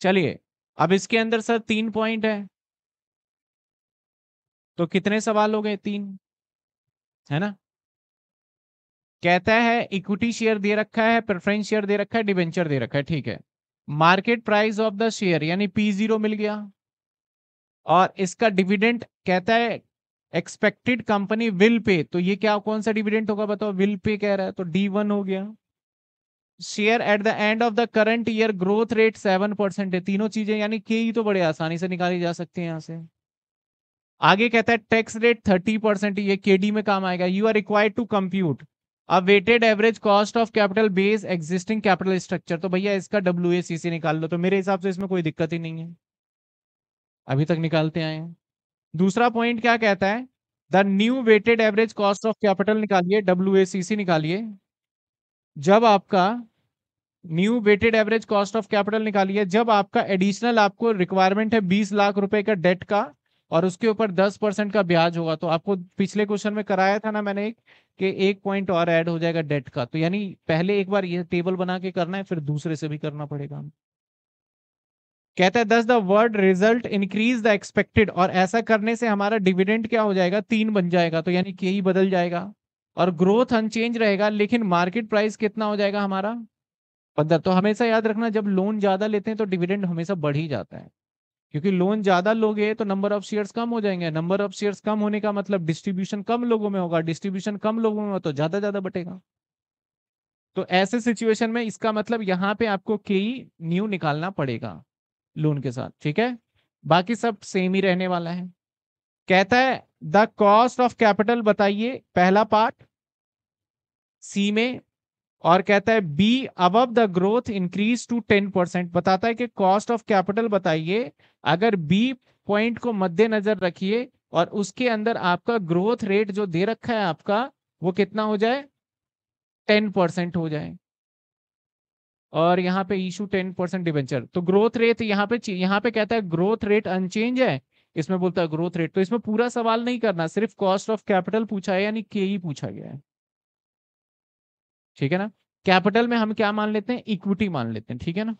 चलिए, अब इसके अंदर सर तीन पॉइंट है। तो कितने सवाल हो गए? तीन। है ना? कहता है इक्विटी शेयर दे रखा है प्रेफरेंस शेयर दे रखा है डिवेंचर दे रखा है, ठीक है। Market price of the share यानी पी ज़ीरो मिल गया। और इसका डिविडेंड कहता है एक्सपेक्टेड कंपनी विल पे तो ये क्या, कौन सा डिविडेंड होगा बताओ? विल पे कह रहा है तो डी वन हो गया। Share at the end of the current year growth rate seven percent है। तीनों चीज़ें यानी के ही तो बड़े आसानी से निकाली जा सकती है यहाँ से। आगे कहता है टैक्स रेट थर्टी परसेंट ये केडी में काम आएगा। You are required to compute a weighted average cost of capital base existing capital structure तो भैया इसका डब्ल्यू निकाल लो। तो मेरे हिसाब से इसमें कोई दिक्कत ही नहीं है। अभी तक निकालते आए हैं। दूसरा पॉइंट क्या कहता है? The new weighted average cost of capital निकालिए। डब्ल्यूएसीसी निकालिए। जब आपका new weighted average cost of capital निकालिए, जब आपका एडिशनल आपको रिक्वायरमेंट है बीस लाख रुपए का डेट का, और उसके ऊपर दस परसेंट का ब्याज होगा तो आपको पिछले क्वेश्चन में कराया था ना मैंने एक, कि एक पॉइंट और ऐड हो जाएगा डेट का। तो यानी पहले एक बार ये टेबल बना के करना है, फिर दूसरे से भी करना पड़ेगा। कहता है दस the word result increase the expected और ऐसा करने से हमारा डिविडेंड क्या हो जाएगा? तीन बन जाएगा तो यानी के ही बदल जाएगा। और ग्रोथ अनचेंज रहेगा, लेकिन मार्केट प्राइस कितना हो जाएगा हमारा? पंद्रह तो हमेशा याद रखना, जब लोन ज़्यादा लेते हैं तो डिविडेंड हमेशा बढ़ ही जाता है। क्योंकि लोन ज़्यादा लोगे तो नंबर ऑफ़ शेयर्स कम हो जाएँगे। नंबर ऑफ़ शेयर्स कम होने का मतलब डिस्ट्रीब्यूशन कम लोगों में होगा। डिस्ट्रीब्यूशन कम लोगों में हो तो ज़्यादा ज़्यादा बटेगा। तो ऐसे सिचुएशन में इसका मतलब यहाँ पे आपको के न्यू निकालना पड़ेगा लोन के साथ, ठीक है? बाकी सब सेम ही रहने वाला है। कहता है द कॉस्ट ऑफ़ कैपिटल बताइए, पहला पार्ट सी में और कहता है बी अब the growth increase to ten percent बताता है कि कॉस्ट ऑफ़ कैपिटल बताइए, अगर बी पॉइंट को मद्देनजर रखिए और उसके अंदर आपका ग्रोथ रेट जो दे रखा है आपका, वो कितना हो जाए? टेन परसेंट हो जाए। और यहाँ पे इशू टेन परसेंट डिवेंचर तो ग्रोथ रेट यहाँ पे यहाँ पे कहता है ग्रोथ रेट अनचेंज है। इसमें बोलता है ग्रोथ रेट तो इसमें पूरा सवाल नहीं करना, सिर्फ़ कॉस्ट ऑफ़ कैपिटल पूछा है, यानी के ही पूछा गया है। ठीक है ना? कैपिटल में हम क्या मान लेते हैं? इक्विटी मान लेते हैं, ठीक है ना?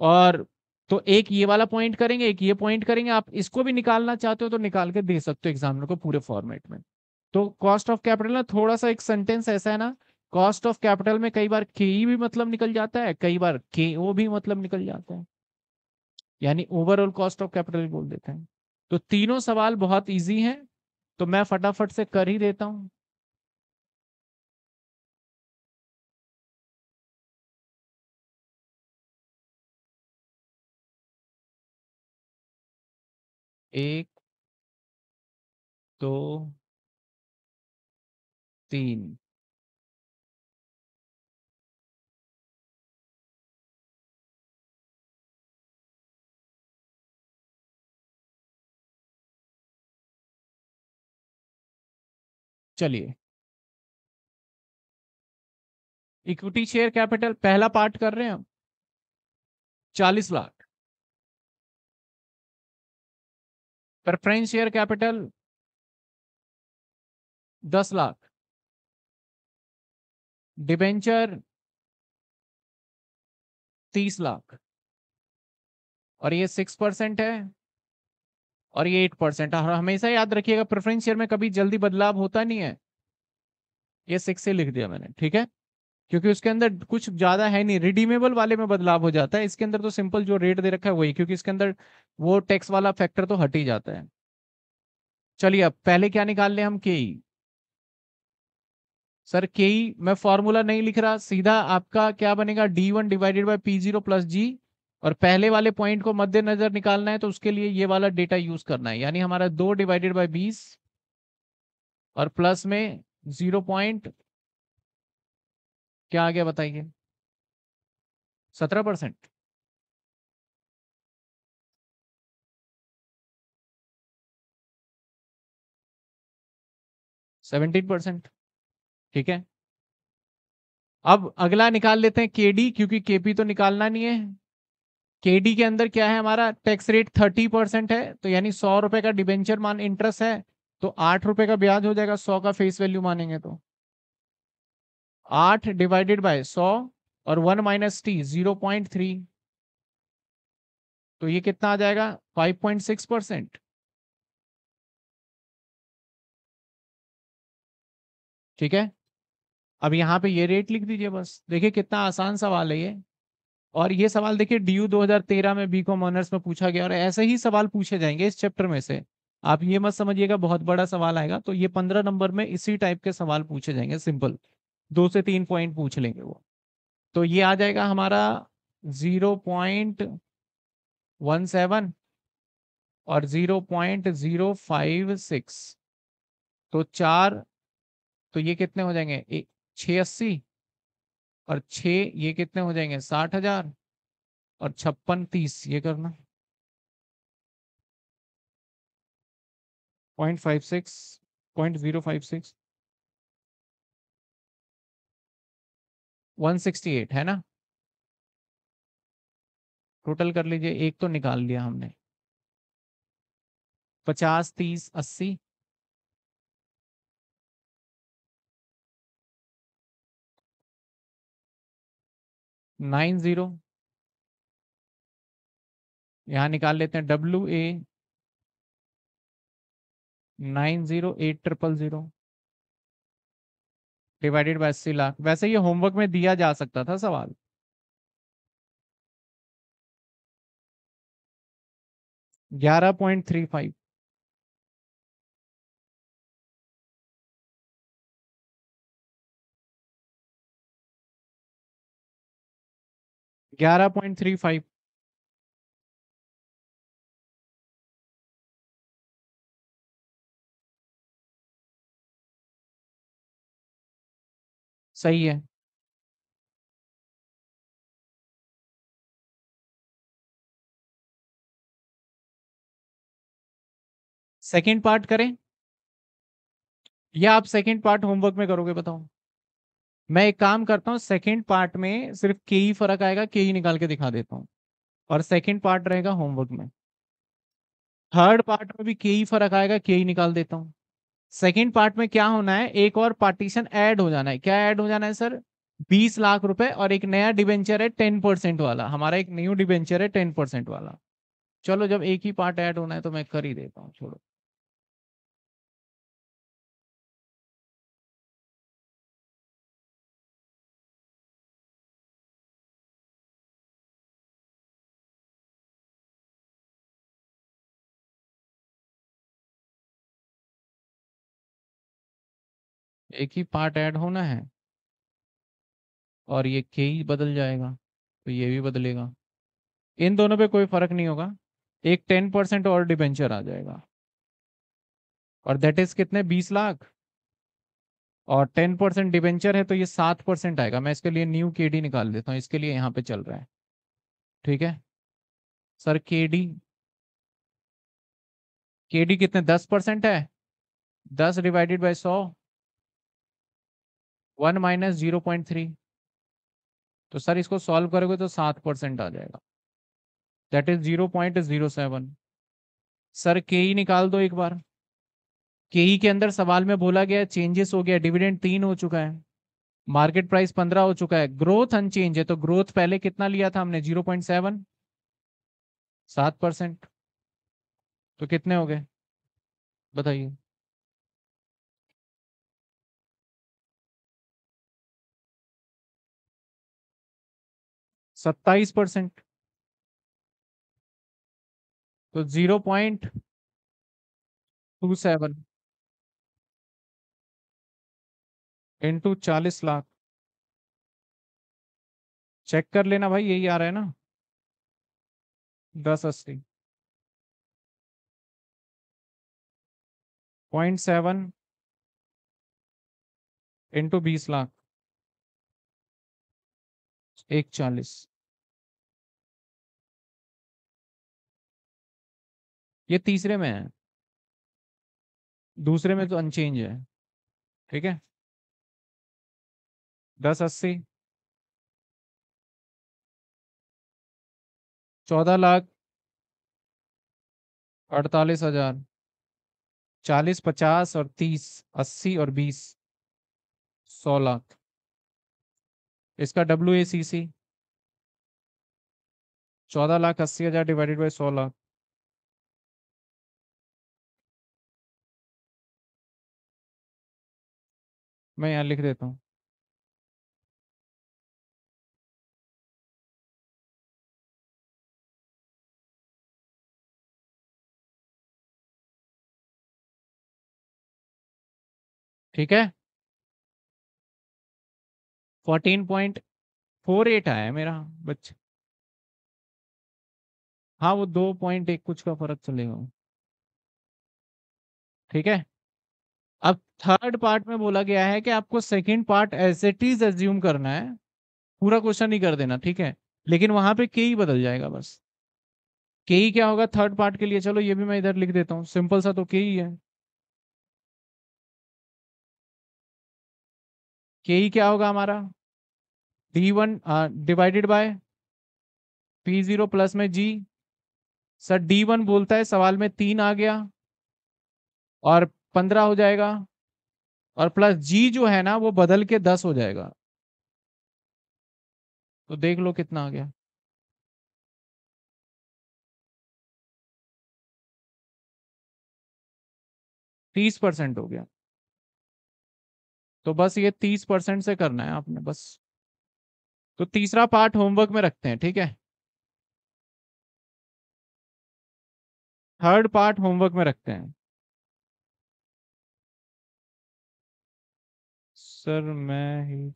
और तो एक ये वाला पॉइंट करेंगे, एक ये पॉइंट करेंगे, आप इसको भी निकालना चाहते हो तो निकाल के दे सकते हो एग्जामिनर को पूरे फॉर्मेट में। तो कॉस्ट ऑफ़ कैपिटल ना थोड़ा सा एक सेंटेंस ऐसा है ना कॉस्ट ऑफ़ कैपिटल में कई बार के भी मतलब निकल जाता है, कई बार के ओ भी मतलब निकल जाता है। यानी ओवरऑल कॉस्ट ऑफ़ कैपिटल बोल देते हैं। तो तीनों सवाल बहुत इजी हैं तो मैं फटाफट से कर ही देता हूँ। एक, दो, तीन। चलिए। इक्विटी शेयर कैपिटल, पहला पार्ट कर रहे हैं हम। चालीस लाख। प्रेफरेंस शेयर कैपिटल दस लाख। डिबेंचर तीस लाख। और ये सिक्स परसेंट है और ये एट परसेंट और हमेशा याद रखिएगा प्रेफरेंस शेयर में कभी जल्दी बदलाव होता नहीं है। ये सिक्स से लिख दिया मैंने, ठीक है? क्योंकि उसके अंदर कुछ ज़्यादा है नहीं। रिडीमेबल वाले में बदलाव हो जाता है। इसके अंदर तो सिंपल जो रेट दे रखा है वही, क्योंकि इसके अंदर वो टैक्स वाला फैक्टर तो हट ही जाता है। चलिए अब पहले क्या निकाल ले हम? के सर के मैं फॉर्मूला नहीं लिख रहा। सीधा आपका क्या बनेगा? D one divided by P zero plus G और पहले वाले पॉइंट को मद्देनजर निकालना है तो उसके लिए ये वाला डेटा यूज़ करना है। यानी हमारा दो डिवाइडेड बाई बीस और प्लस में ज़ीरो पॉइंट क्या आ गया बताइए? सत्रह परसेंट। Seventeen percent. ठीक है। अब अगला निकाल लेते हैं केडी, क्योंकि केपी तो निकालना नहीं है। केडी के अंदर क्या है हमारा? टैक्स रेट थर्टी परसेंट है तो यानी सौ रुपए का डिबेंचर मान, इंटरेस्ट है तो आठ रुपए का ब्याज हो जाएगा, सौ का फेस वैल्यू मानेंगे तो। आठ डिवाइडेड बाय सौ और one minus T zero point three तो ये कितना आ जाएगा? 5.6 परसेंट ठीक है? अब यहाँ पे ये रेट लिख दीजिए बस। देखिए कितना आसान सवाल है ये। और ये सवाल देखिए डी यू 2013 में बी कॉम ऑनर्स में पूछा गया और ऐसे ही सवाल पूछे जाएँगे इस चैप्टर में से। आप ये मत समझिएगा, बहुत बड़ा सवाल आएगा। तो ये पंद्रह नंबर में इसी टाइप के सवाल पूछे जाएँगे सिंपल दो से तीन पॉइंट पूछ लेंगे वो। तो ये आ जाएगा हमारा ज़ीरो पॉइंट वन सेवन और zero point zero five six तो चार तो ये कितने हो जाएँगे? छ अस्सी और छ, ये कितने हो जाएँगे? साठ हज़ार और छप्पन तीस, ये करना। Point five six, point zero five six. One sixty eight है ना? टोटल कर लीजिए, एक तो निकाल लिया हमने। पचास, तीस, अस्सी। Nine, zero. यहाँ निकाल लेते हैं W A nine, zero, eight, triple, zero. Divided by अस्सी लाख वैसे ये होमवर्क में दिया जा सकता था सवाल। ग्यारह पॉइंट थ्री फाइव। ग्यारह पॉइंट थ्री फाइव। सही है। सेकेंड पार्ट करें? या आप सेकेंड पार्ट होमवर्क में करोगे, बताओ? मैं एक काम करता हूँ, सेकेंड पार्ट में सिर्फ़ के ही फ़र्क आएगा, के ही निकाल के दिखा देता हूँ। और सेकेंड पार्ट रहेगा होमवर्क में। थर्ड पार्ट में भी के ही फ़र्क आएगा, के ही निकाल देता हूँ। सेकंड पार्ट में क्या होना है? एक और पार्टीशन ऐड हो जाना है। क्या ऐड हो जाना है, सर? बीस लाख रुपए और एक नया डिवेंचर है टेन परसेंट वाला। हमारा एक न्यू डिवेंचर है टेन परसेंट वाला। चलो, जब एक ही पार्ट ऐड होना है तो मैं कर ही देता हूँ, छोड़ो। एक ही पार्ट ऐड होना है। और ये के ही बदल जाएगा तो ये भी बदलेगा। इन दोनों पे कोई फ़र्क नहीं होगा। एक टेन परसेंट और डिबेंचर आ जाएगा। और दैट इज़ कितने? बीस लाख। और टेन परसेंट डिबेंचर है तो ये सात परसेंट आएगा। मैं इसके लिए न्यू के डी निकाल देता हूँ। इसके लिए यहाँ पे चल रहा है। ठीक है? सर, के डी। के डी कितने? दस परसेंट है। दस डिवाइडेड बाय सौ। One minus zero point three. तो सर, इसको सॉल्व करोगे तो सात परसेंट आ जाएगा। That is zero point zero seven. Sir के ही निकाल दो एक बार। के ही के अंदर सवाल में बोला गया चेंजेस हो गया डिविडेंड तीन हो चुका है। मार्केट प्राइस पंद्रह हो चुका है। ग्रोथ अनचेंज है तो ग्रोथ पहले कितना लिया था हमने? Zero point seven? सात परसेंट। तो कितने हो गए? बताइए। सत्ताईस परसेंट। तो zero point two seven into चालीस लाख। चेक कर लेना भाई, यही आ रहा है ना? दस अस्सी। पॉइंट सेवन इंटू बीस लाख। एक चालीस। ये तीसरे में है। दूसरे में तो अनचेंज है ठीक है? दस अस्सी। चौदह लाख। अड़तालीस हज़ार। चालीस पचास और तीस अस्सी और बीस। सौ लाख। इसका डब्ल्यू ए सी सी चौदह लाख अस्सी हज़ार डिवाइडेड बाई सौ लाख। मैं यहाँ लिख देता हूँ। ठीक है? फोर्टीन पॉइंट फोर एट आया मेरा बच्चे हाँ वो दो पॉइंट एक कुछ का फ़र्क चलेगा ठीक है? थर्ड पार्ट में बोला गया है कि आपको second part as it is assume करना है। पूरा क्वेश्चन नहीं कर देना, ठीक है? लेकिन वहाँ पे के ही बदल जाएगा बस। के ही क्या होगा? थर्ड पार्ट के लिए। चलो, ये भी मैं इधर लिख देता हूँ। सिंपल सा तो के ही है। के ही क्या होगा हमारा? D one divided by P zero plus में जी सर डी वन बोलता है, सवाल में तीन आ गया और पंद्रह हो जाएगा। और प्लस जी जो है ना, वो बदल के दस हो जाएगा। तो देख लो कितना आ गया। तीस परसेंट हो गया। तो बस ये तीस परसेंट से करना है आपने, बस। तो तीसरा पार्ट होमवर्क में रखते हैं, ठीक है? थर्ड पार्ट होमवर्क में रखते हैं। सर मैं ही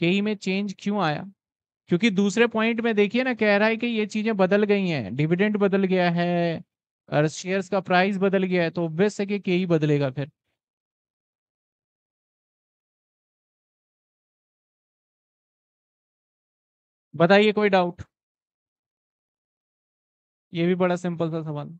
के में चेंज क्यों आया? क्योंकि दूसरे पॉइंट में देखिए ना, कह रहा है कि ये चीज़ें बदल गई हैं, डिविडेंड बदल गया है, और शेयर्स का प्राइस बदल गया है तो ऑब्वियस है कि के ही बदलेगा फिर। बताइए कोई डाउट। ये भी बड़ा सिंपल सा सवाल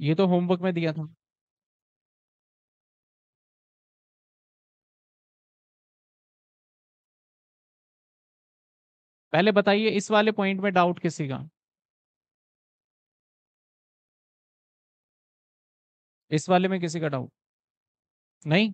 ये तो होमवर्क में दिया था। पहले बताइए, इस वाले पॉइंट में डाउट किसी का? इस वाले में किसी का डाउट? नहीं?